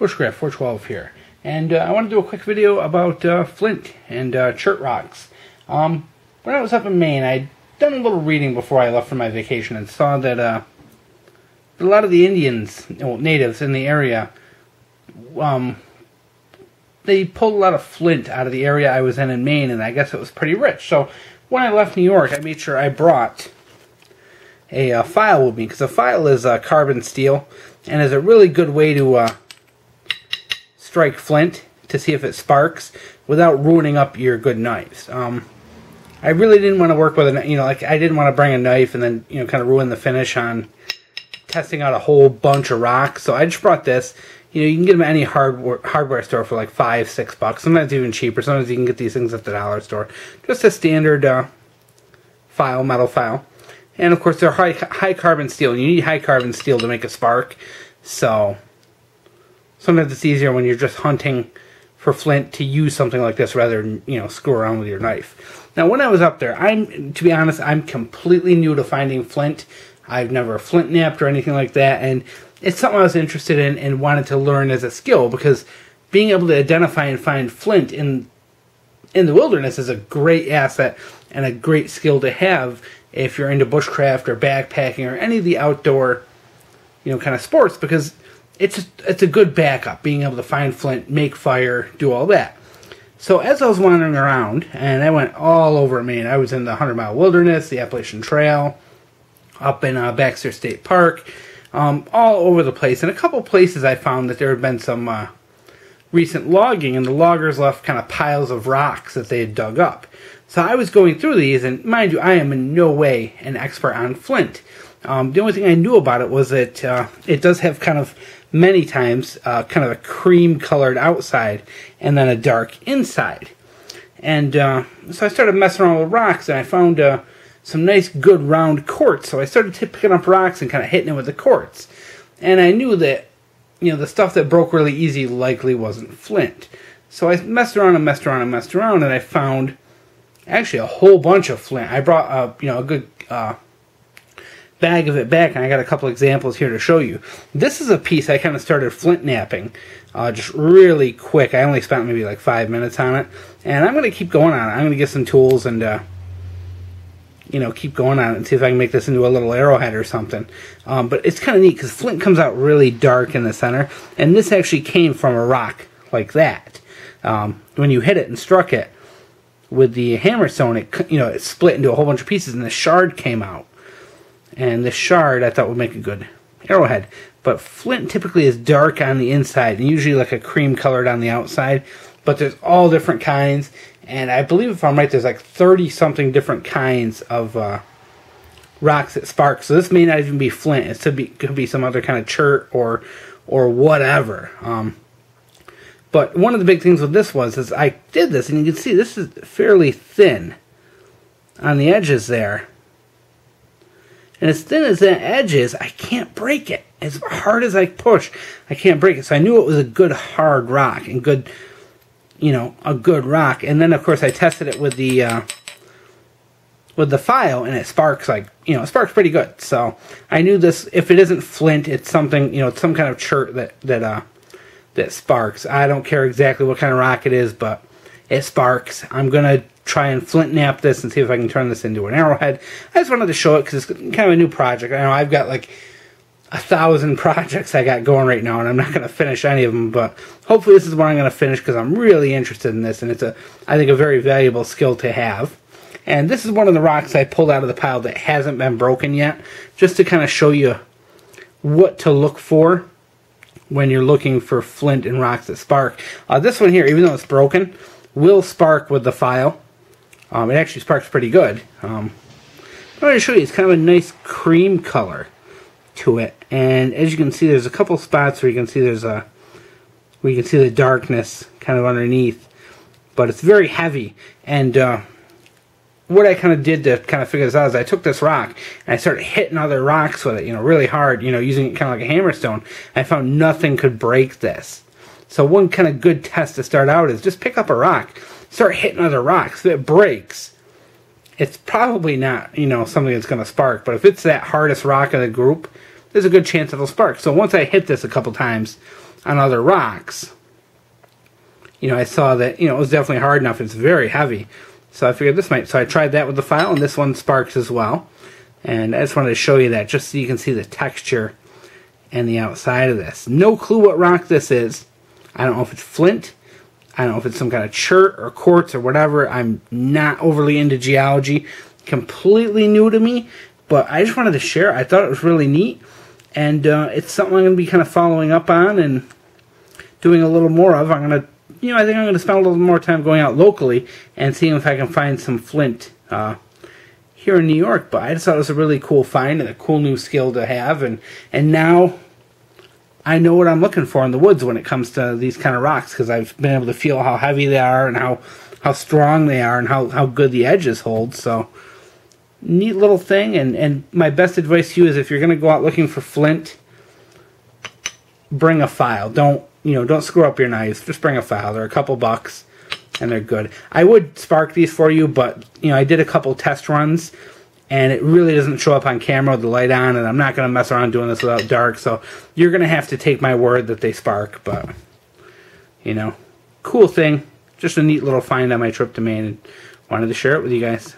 Bushcraft 412 here. And uh, I want to do a quick video about uh, flint and uh, chert rocks. Um, when I was up in Maine, I'd done a little reading before I left for my vacation and saw that uh, a lot of the Indians, well, natives in the area, um, they pulled a lot of flint out of the area I was in in Maine, and I guess it was pretty rich. So when I left New York, I made sure I brought a uh, file with me because a file is uh, carbon steel and is a really good way to uh, strike flint to see if it sparks without ruining up your good knives. Um, I really didn't want to work with a, you know, like I didn't want to bring a knife and then, you know, kind of ruin the finish on testing out a whole bunch of rocks. So I just brought this. You know, you can get them at any hardware hardware store for like five, six bucks. Sometimes even cheaper. Sometimes you can get these things at the dollar store. Just a standard uh, file, metal file. And of course, they're high, high carbon steel. You need high carbon steel to make a spark. So sometimes it's easier when you're just hunting for flint to use something like this rather than you know screw around with your knife. Now, when I was up there, I'm to be honest, I'm completely new to finding flint. I've never flint knapped or anything like that, and it's something I was interested in and wanted to learn as a skill because being able to identify and find flint in in the wilderness is a great asset and a great skill to have if you're into bushcraft or backpacking or any of the outdoor, you know, kind of sports because it's it's a good backup being able to find flint, make fire, do all that. So as I was wandering around, and I went all over Maine, I was in the Hundred Mile Wilderness, the Appalachian Trail, up in uh, Baxter State Park, um, all over the place. And a couple places I found that there had been some uh, recent logging, and the loggers left kind of piles of rocks that they had dug up. So I was going through these, and mind you, I am in no way an expert on flint. Um, the only thing I knew about it was that uh, it does have kind of many times uh, kind of a cream colored outside and then a dark inside. And uh, so I started messing around with rocks, and I found uh, some nice, good round quartz. So I started picking up rocks and kind of hitting it with the quartz. And I knew that, you know, the stuff that broke really easy likely wasn't flint. So I messed around and messed around and messed around, and I found actually a whole bunch of flint. I brought uh, you know a good uh, bag of it back, and I got a couple examples here to show you. This is a piece I kind of started flint knapping, uh, just really quick. I only spent maybe like five minutes on it, and I'm going to keep going on it. I'm going to get some tools and uh, you know keep going on it and see if I can make this into a little arrowhead or something. Um, but it's kind of neat because flint comes out really dark in the center, and this actually came from a rock like that. Um, when you hit it and struck it with the hammerstone, it you know it split into a whole bunch of pieces, and the shard came out. And the shard I thought would make a good arrowhead. But flint typically is dark on the inside, and usually like a cream colored on the outside. But there's all different kinds, and I believe if I'm right, there's like 30 something different kinds of uh, rocks that spark. So this may not even be flint. It could be could be some other kind of chert or or whatever. Um, but one of the big things with this was is I did this, and you can see this is fairly thin on the edges there. And as thin as that edge is, I can't break it. As hard as I push, I can't break it. So I knew it was a good hard rock and good, you know, a good rock. And then of course I tested it with the uh, with the file, and it sparks like you know, it sparks pretty good. So I knew this. If it isn't flint, it's something you know, it's some kind of chert that that uh that sparks. I don't care exactly what kind of rock it is, but it sparks. I'm gonna try and flint knap this and see if I can turn this into an arrowhead. I just wanted to show it because it's kind of a new project. I know I've got like a thousand projects I got going right now, and I'm not going to finish any of them. But hopefully, this is one I'm going to finish because I'm really interested in this, and it's a I think a very valuable skill to have. And this is one of the rocks I pulled out of the pile that hasn't been broken yet, just to kind of show you what to look for when you're looking for flint and rocks that spark. Uh, this one here, even though it's broken, will spark with the file. Um, it actually sparks pretty good. Um, I'm going to show you, it's kind of a nice cream color to it. And as you can see, there's a couple spots where you can see there's a, where you can see the darkness kind of underneath. But it's very heavy. And uh, what I kind of did to kind of figure this out is I took this rock and I started hitting other rocks with it, you know, really hard, you know, using it kind of like a hammerstone. I found nothing could break this. So one kind of good test to start out is just pick up a rock, start hitting other rocks. If it breaks, it's probably not, you know, something that's going to spark. But if it's that hardest rock in the group, there's a good chance it'll spark. So once I hit this a couple times, on other rocks, you know, I saw that, you know, it was definitely hard enough. It's very heavy. So I figured this might. So I tried that with the file, and this one sparks as well. And I just wanted to show you that just so you can see the texture and the outside of this. No clue what rock this is. I don't know if it's flint. I don't know if it's some kind of chert or quartz or whatever. I'm not overly into geology. Completely new to me. But I just wanted to share. I thought it was really neat. And uh, it's something I'm going to be kind of following up on and doing a little more of. I'm going to you know, I think I'm going to spend a little more time going out locally and seeing if I can find some flint uh, here in New York. But I just thought it was a really cool find and a cool new skill to have. And, and now I know what I'm looking for in the woods when it comes to these kind of rocks because I've been able to feel how heavy they are and how, how strong they are and how, how good the edges hold. So, neat little thing. And, and my best advice to you is if you're going to go out looking for flint, bring a file. Don't you know, don't screw up your knives. Just bring a file. They're a couple bucks, and they're good. I would spark these for you, but you know, I did a couple test runs, and it really doesn't show up on camera with the light on, and I'm not going to mess around doing this without dark. So you're going to have to take my word that they spark. But you know, cool thing. Just a neat little find on my trip to Maine, and wanted to share it with you guys.